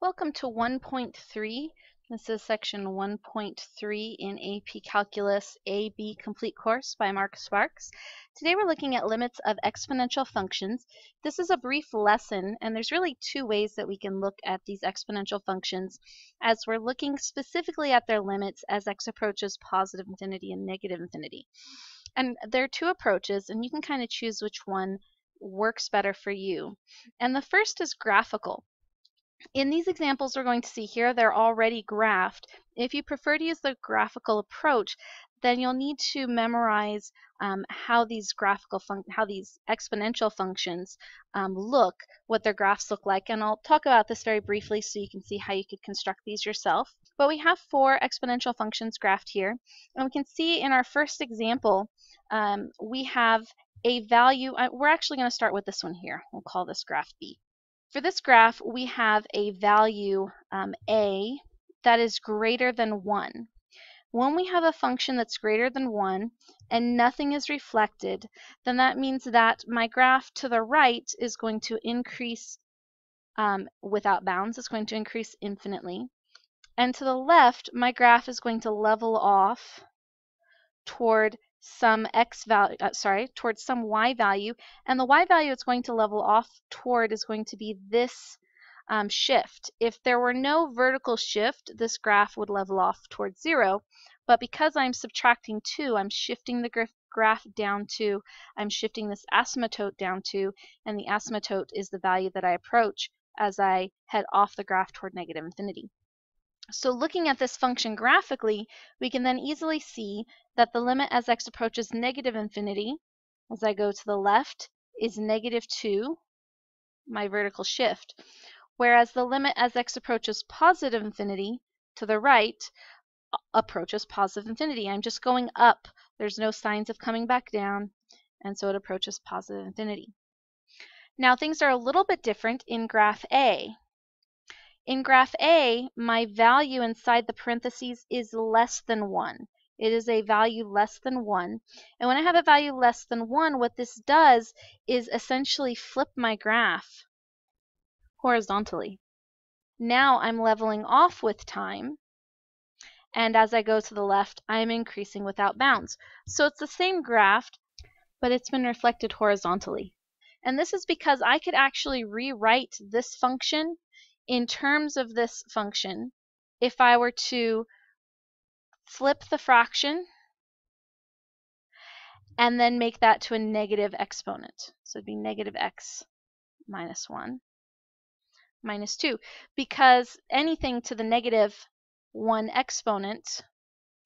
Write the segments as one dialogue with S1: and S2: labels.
S1: Welcome to 1.3. This is section 1.3 in AP Calculus AB Complete Course by Mark Sparks. Today we're looking at limits of exponential functions. This is a brief lesson and there's really two ways that we can look at these exponential functions as we're looking specifically at their limits as x approaches positive infinity and negative infinity. And there are two approaches and you can kind of choose which one works better for you. And the first is graphical. In these examples we're going to see here, they're already graphed. If you prefer to use the graphical approach, then you'll need to memorize um, how these graphical how these exponential functions um, look, what their graphs look like, and I'll talk about this very briefly so you can see how you could construct these yourself. But we have four exponential functions graphed here, and we can see in our first example, um, we have a value, uh, we're actually going to start with this one here. We'll call this graph B. For this graph, we have a value um, a that is greater than 1. When we have a function that's greater than 1 and nothing is reflected, then that means that my graph to the right is going to increase um, without bounds. It's going to increase infinitely. And to the left, my graph is going to level off toward some x value, uh, sorry, towards some y value, and the y value it's going to level off toward is going to be this um, shift. If there were no vertical shift, this graph would level off towards zero, but because I'm subtracting 2, I'm shifting the graph down to, I'm shifting this asymptote down to, and the asymptote is the value that I approach as I head off the graph toward negative infinity. So looking at this function graphically, we can then easily see that the limit as x approaches negative infinity, as I go to the left, is negative 2, my vertical shift, whereas the limit as x approaches positive infinity, to the right, approaches positive infinity. I'm just going up. There's no signs of coming back down, and so it approaches positive infinity. Now things are a little bit different in graph A. In graph A, my value inside the parentheses is less than 1. It is a value less than 1. And when I have a value less than 1, what this does is essentially flip my graph horizontally. Now I'm leveling off with time, and as I go to the left, I'm increasing without bounds. So it's the same graph, but it's been reflected horizontally. And this is because I could actually rewrite this function in terms of this function, if I were to flip the fraction and then make that to a negative exponent. So it'd be negative x minus 1 minus 2 because anything to the negative 1 exponent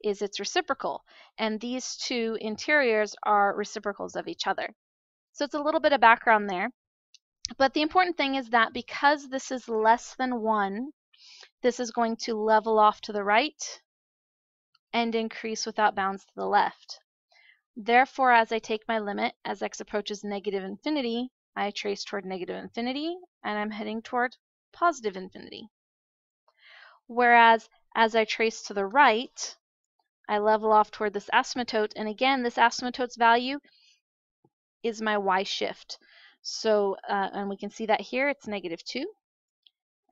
S1: is its reciprocal and these two interiors are reciprocals of each other. So it's a little bit of background there. But the important thing is that because this is less than 1, this is going to level off to the right and increase without bounds to the left. Therefore, as I take my limit, as x approaches negative infinity, I trace toward negative infinity, and I'm heading toward positive infinity. Whereas, as I trace to the right, I level off toward this asymptote, and again, this asymptote's value is my y shift. So, uh, and we can see that here, it's negative 2.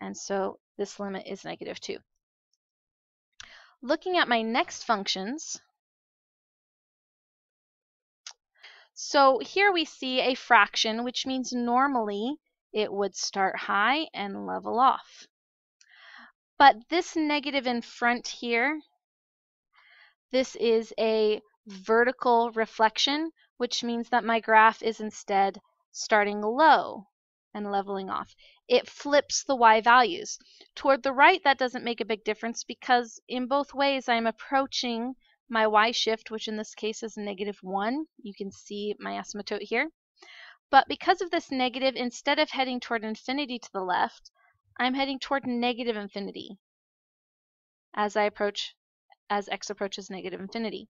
S1: And so this limit is negative 2. Looking at my next functions, so here we see a fraction, which means normally it would start high and level off. But this negative in front here, this is a vertical reflection, which means that my graph is instead starting low and leveling off. It flips the y values. Toward the right, that doesn't make a big difference because in both ways I'm approaching my y shift, which in this case is negative 1. You can see my asymptote here. But because of this negative, instead of heading toward infinity to the left, I'm heading toward negative infinity as I approach, as x approaches negative infinity.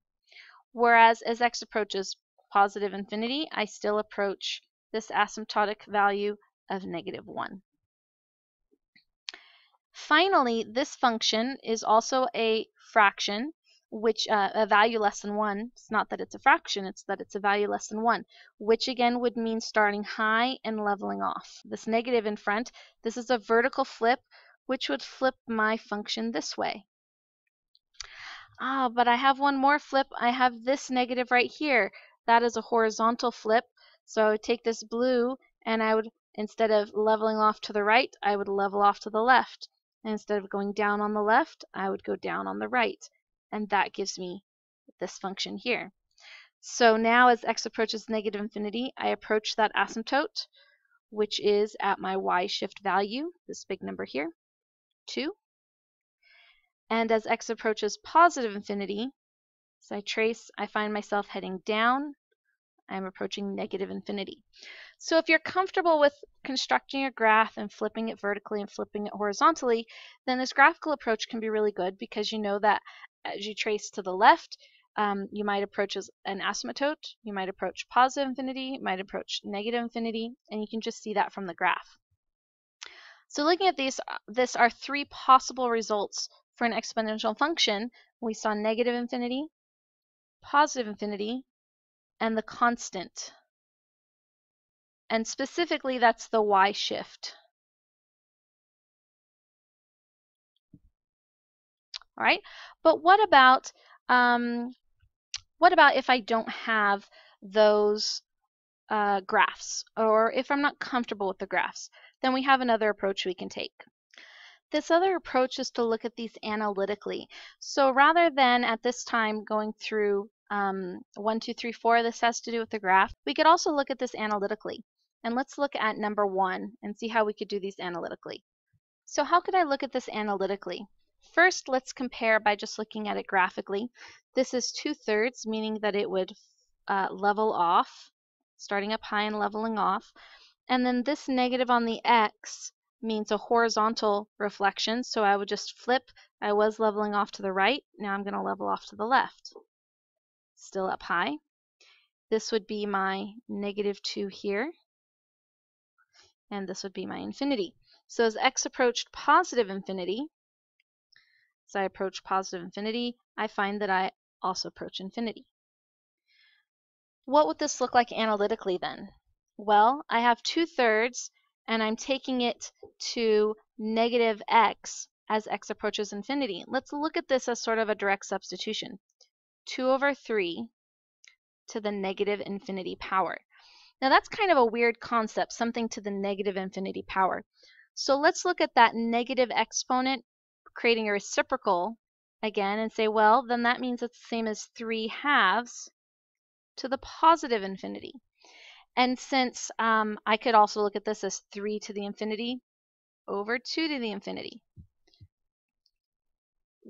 S1: Whereas as x approaches positive infinity, I still approach this asymptotic value of negative 1. Finally, this function is also a fraction, which uh, a value less than 1. It's not that it's a fraction, it's that it's a value less than 1, which again would mean starting high and leveling off. This negative in front, this is a vertical flip, which would flip my function this way. Ah, but I have one more flip. I have this negative right here. That is a horizontal flip. So I would take this blue and I would, instead of leveling off to the right, I would level off to the left. And instead of going down on the left, I would go down on the right. And that gives me this function here. So now as x approaches negative infinity, I approach that asymptote, which is at my y shift value, this big number here, 2. And as x approaches positive infinity, as I trace, I find myself heading down. I'm approaching negative infinity. So if you're comfortable with constructing a graph and flipping it vertically and flipping it horizontally, then this graphical approach can be really good because you know that as you trace to the left, um, you might approach as an asymptote, you might approach positive infinity, you might approach negative infinity, and you can just see that from the graph. So looking at these, uh, this are three possible results for an exponential function, we saw negative infinity, positive infinity, and the constant. And specifically, that's the y shift. All right, but what about um, what about if I don't have those uh, graphs, or if I'm not comfortable with the graphs? Then we have another approach we can take. This other approach is to look at these analytically. So rather than at this time going through um, 1, 2, 3, 4, this has to do with the graph, we could also look at this analytically. And let's look at number 1 and see how we could do these analytically. So how could I look at this analytically? First, let's compare by just looking at it graphically. This is 2 thirds, meaning that it would uh, level off, starting up high and leveling off. And then this negative on the x means a horizontal reflection. So I would just flip. I was leveling off to the right. Now I'm going to level off to the left. Still up high. This would be my negative 2 here. And this would be my infinity. So as x approached positive infinity, as I approach positive infinity, I find that I also approach infinity. What would this look like analytically then? Well, I have 2 thirds and I'm taking it to negative x as x approaches infinity. Let's look at this as sort of a direct substitution. 2 over 3 to the negative infinity power. Now that's kind of a weird concept, something to the negative infinity power. So let's look at that negative exponent creating a reciprocal again and say, well, then that means it's the same as 3 halves to the positive infinity. And since um, I could also look at this as 3 to the infinity over 2 to the infinity.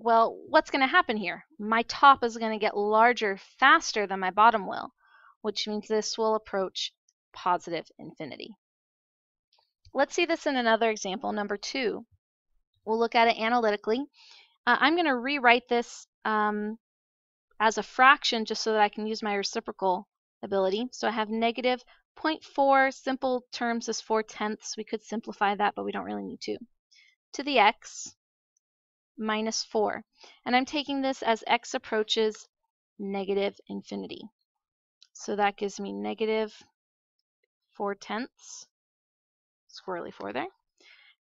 S1: Well, what's going to happen here? My top is going to get larger faster than my bottom will, which means this will approach positive infinity. Let's see this in another example, number 2. We'll look at it analytically. Uh, I'm going to rewrite this um, as a fraction just so that I can use my reciprocal ability. So I have negative 0.4, simple terms is 4 tenths. We could simplify that, but we don't really need to. To the x minus 4. And I'm taking this as x approaches negative infinity. So that gives me negative 4 tenths, squirrely 4 there,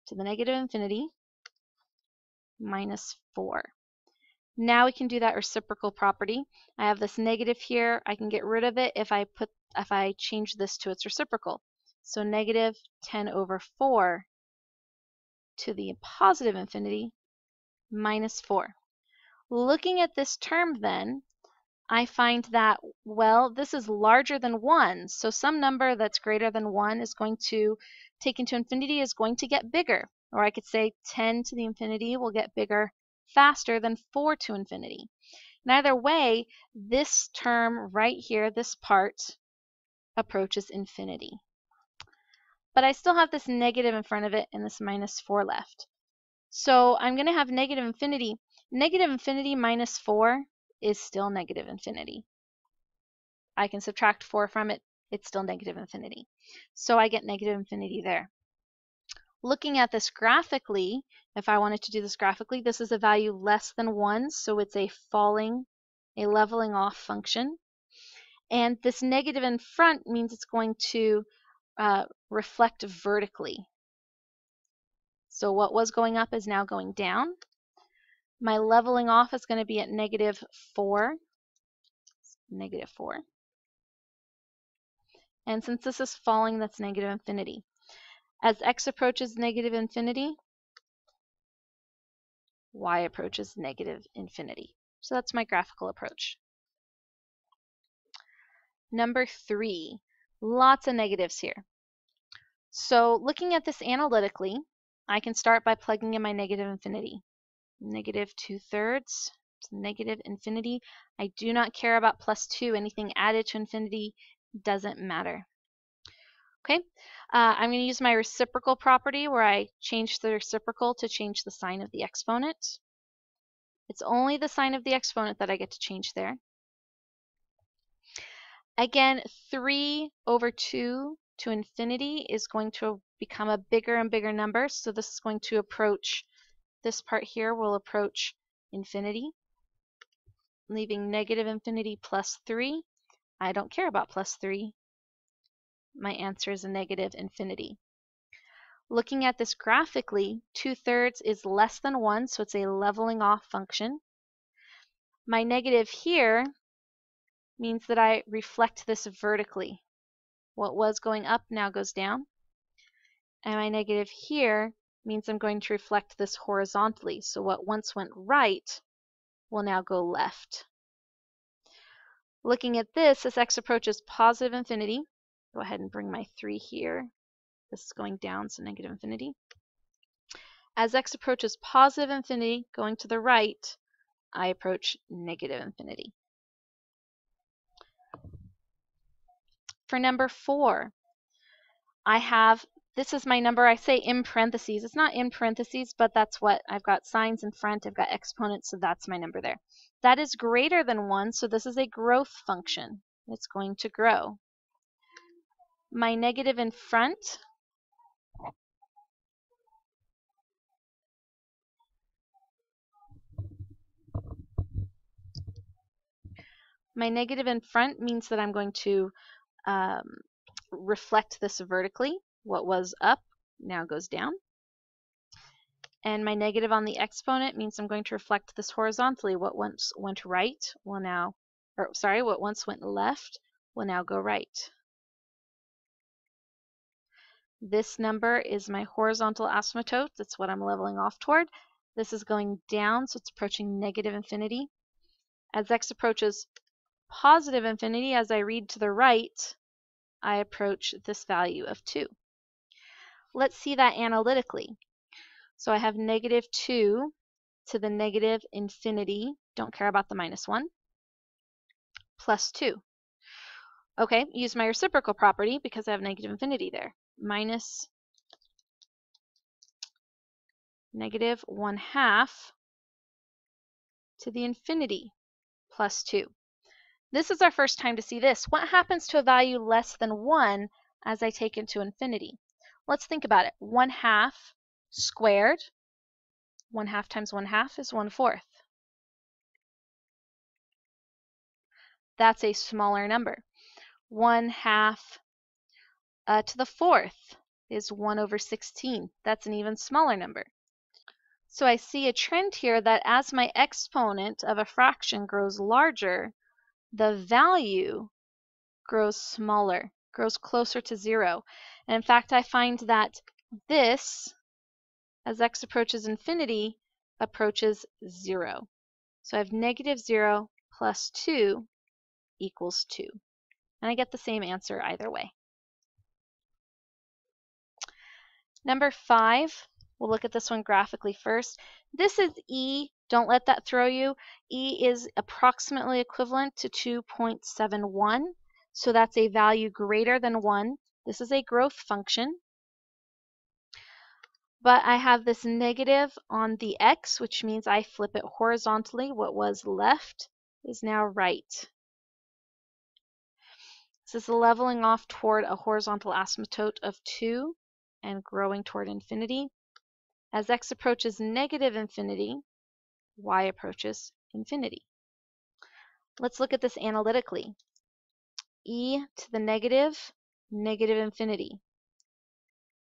S1: to the negative infinity minus 4. Now we can do that reciprocal property. I have this negative here. I can get rid of it if I put if I change this to its reciprocal. So negative 10 over 4 to the positive infinity minus 4. Looking at this term then, I find that, well, this is larger than 1. So some number that's greater than 1 is going to, taken to infinity, is going to get bigger. Or I could say 10 to the infinity will get bigger faster than 4 to infinity. Neither way, this term right here, this part, approaches infinity. But I still have this negative in front of it and this minus 4 left. So I'm going to have negative infinity. Negative infinity minus 4 is still negative infinity. I can subtract 4 from it. It's still negative infinity. So I get negative infinity there. Looking at this graphically, if I wanted to do this graphically, this is a value less than 1, so it's a falling, a leveling off function. And this negative in front means it's going to uh, reflect vertically. So what was going up is now going down. My leveling off is going to be at negative 4. Negative 4. And since this is falling, that's negative infinity. As x approaches negative infinity, y approaches negative infinity. So that's my graphical approach. Number three, lots of negatives here. So looking at this analytically, I can start by plugging in my negative infinity. Negative 2 thirds to negative infinity. I do not care about plus 2. Anything added to infinity doesn't matter. Okay, uh, I'm going to use my reciprocal property where I change the reciprocal to change the sign of the exponent. It's only the sign of the exponent that I get to change there. Again, 3 over 2 to infinity is going to become a bigger and bigger number. So this is going to approach, this part here will approach infinity, leaving negative infinity plus 3. I don't care about plus 3 my answer is a negative infinity. Looking at this graphically, 2 thirds is less than 1, so it's a leveling off function. My negative here means that I reflect this vertically. What was going up now goes down. And my negative here means I'm going to reflect this horizontally. So what once went right will now go left. Looking at this, as x approaches positive infinity, go ahead and bring my 3 here. This is going down, so negative infinity. As x approaches positive infinity, going to the right, I approach negative infinity. For number 4, I have, this is my number, I say in parentheses. It's not in parentheses, but that's what, I've got signs in front, I've got exponents, so that's my number there. That is greater than 1, so this is a growth function. It's going to grow my negative in front My negative in front means that I'm going to um, reflect this vertically. What was up now goes down. And my negative on the exponent means I'm going to reflect this horizontally. What once went right will now, or sorry, what once went left will now go right. This number is my horizontal asymptote. That's what I'm leveling off toward. This is going down, so it's approaching negative infinity. As x approaches positive infinity, as I read to the right, I approach this value of 2. Let's see that analytically. So I have negative 2 to the negative infinity, don't care about the minus 1, plus 2. Okay, use my reciprocal property because I have negative infinity there minus negative 1 half to the infinity plus 2. This is our first time to see this. What happens to a value less than 1 as I take it to infinity? Let's think about it. 1 half squared, 1 half times 1 half is 1 fourth. That's a smaller number. 1 half uh, to the fourth is 1 over 16. That's an even smaller number. So I see a trend here that as my exponent of a fraction grows larger, the value grows smaller, grows closer to 0. And in fact, I find that this, as x approaches infinity, approaches 0. So I have negative 0 plus 2 equals 2. And I get the same answer either way. Number five, we'll look at this one graphically first. This is E. Don't let that throw you. E is approximately equivalent to 2.71. So that's a value greater than 1. This is a growth function. But I have this negative on the x, which means I flip it horizontally. What was left is now right. This is leveling off toward a horizontal asymptote of 2 and growing toward infinity. As x approaches negative infinity, y approaches infinity. Let's look at this analytically. e to the negative, negative infinity.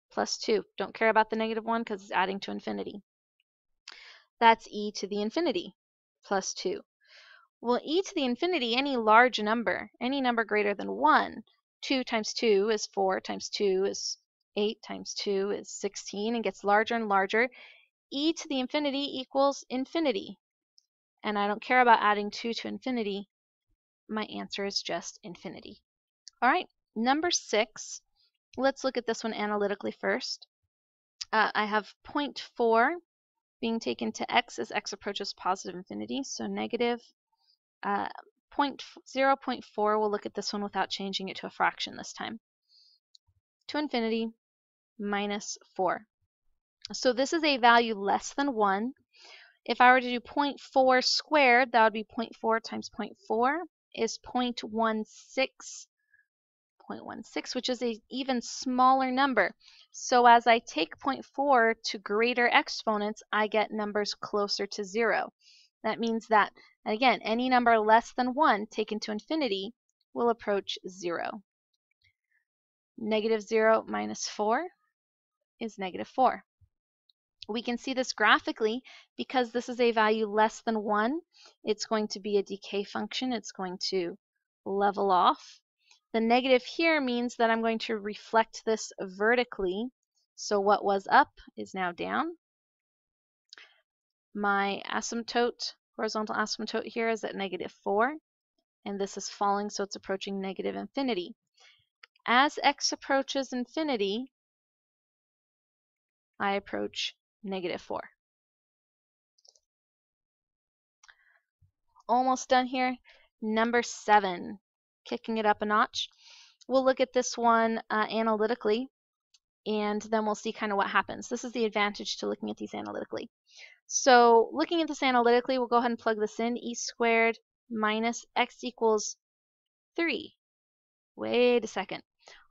S1: plus 2. Don't care about the negative 1 because it's adding to infinity. That's e to the infinity plus 2. Well, e to the infinity, any large number, any number greater than 1, 2 times 2 is 4 times 2 is 8 times 2 is 16 and gets larger and larger. E to the infinity equals infinity. And I don't care about adding 2 to infinity. My answer is just infinity. All right, number 6. Let's look at this one analytically first. Uh, I have 0.4 being taken to x as x approaches positive infinity, so negative uh, 0 0.4, we'll look at this one without changing it to a fraction this time. To infinity minus 4. So this is a value less than 1. If I were to do 0.4 squared, that would be 0.4 times 0.4 is 0.16 0.16, which is an even smaller number. So as I take 0.4 to greater exponents, I get numbers closer to 0. That means that, again, any number less than 1 taken to infinity will approach 0. Negative 0 minus 4 is negative 4. We can see this graphically because this is a value less than 1. It's going to be a decay function. It's going to level off. The negative here means that I'm going to reflect this vertically. So what was up is now down. My asymptote, horizontal asymptote here is at negative 4. And this is falling, so it's approaching negative infinity. As x approaches infinity, I approach negative 4. Almost done here. Number 7 kicking it up a notch. We'll look at this one uh, analytically and then we'll see kind of what happens. This is the advantage to looking at these analytically. So looking at this analytically, we'll go ahead and plug this in. e squared minus x equals 3. Wait a second.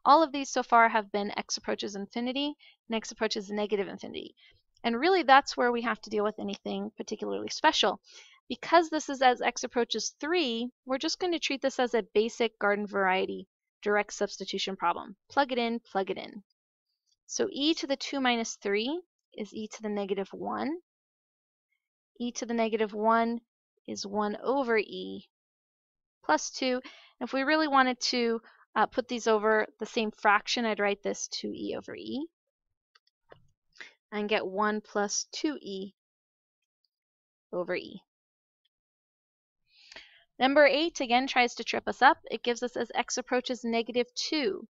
S1: All of these so far have been x approaches infinity and x approaches negative infinity. And really that's where we have to deal with anything particularly special. Because this is as x approaches 3, we're just going to treat this as a basic garden variety direct substitution problem. Plug it in, plug it in. So e to the 2 minus 3 is e to the negative 1. e to the negative 1 is 1 over e plus 2. If we really wanted to uh, put these over the same fraction, I'd write this 2e over e and get 1 plus 2e over e. Number 8 again tries to trip us up. It gives us as x approaches negative 2.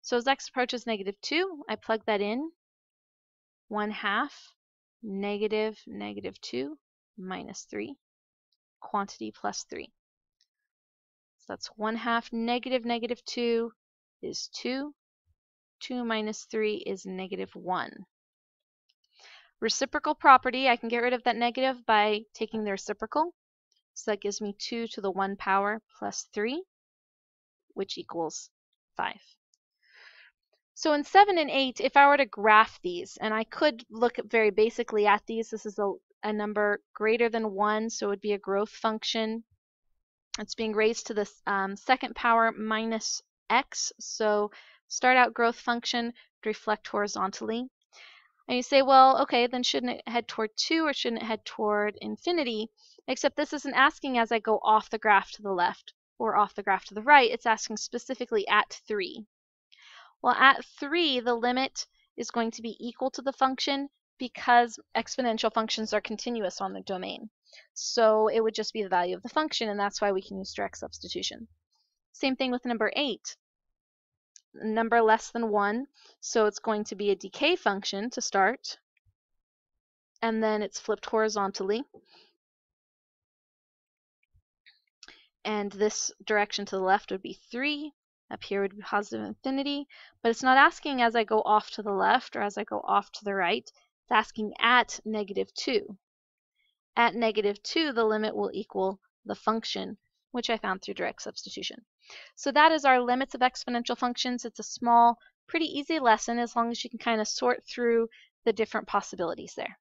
S1: So as x approaches negative 2, I plug that in. 1 half negative negative 2 minus 3, quantity plus 3. So that's 1 half negative negative 2 is 2. 2 minus 3 is negative 1. Reciprocal property, I can get rid of that negative by taking the reciprocal. So that gives me 2 to the 1 power plus 3, which equals 5. So in 7 and 8, if I were to graph these, and I could look very basically at these, this is a, a number greater than 1, so it would be a growth function. It's being raised to the um, second power minus x, so start out growth function, reflect horizontally. And you say, well, okay, then shouldn't it head toward 2 or shouldn't it head toward infinity? Except this isn't asking as I go off the graph to the left or off the graph to the right. It's asking specifically at 3. Well, at 3, the limit is going to be equal to the function because exponential functions are continuous on the domain. So it would just be the value of the function, and that's why we can use direct substitution. Same thing with number 8. Number less than 1, so it's going to be a decay function to start, and then it's flipped horizontally. and this direction to the left would be 3. Up here would be positive infinity, but it's not asking as I go off to the left or as I go off to the right. It's asking at negative 2. At negative 2, the limit will equal the function, which I found through direct substitution. So that is our limits of exponential functions. It's a small, pretty easy lesson as long as you can kind of sort through the different possibilities there.